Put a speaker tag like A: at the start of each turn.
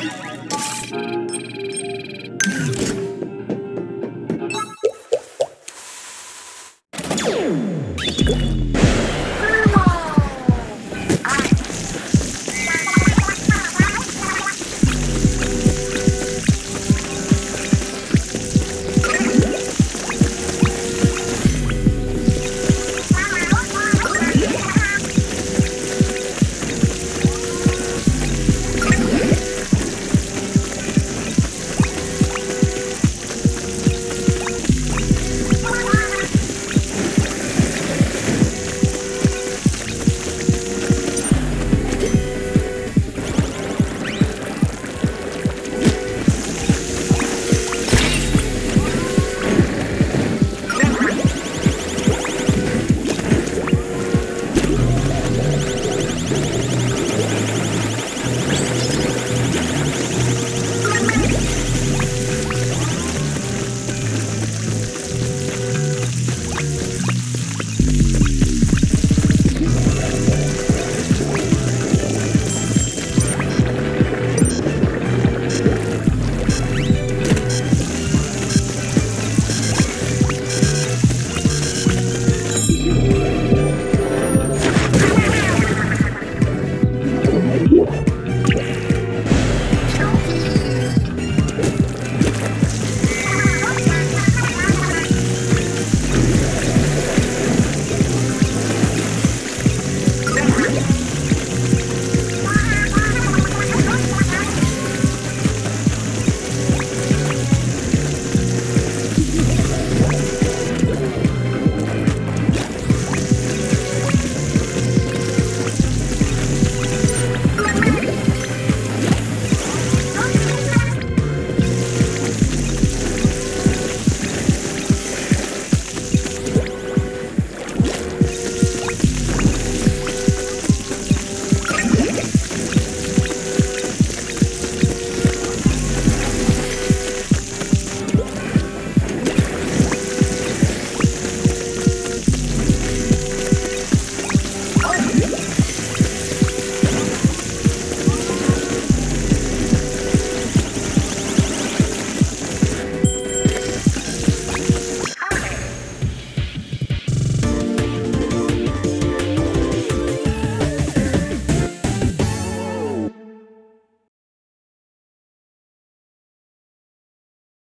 A: you Thank you.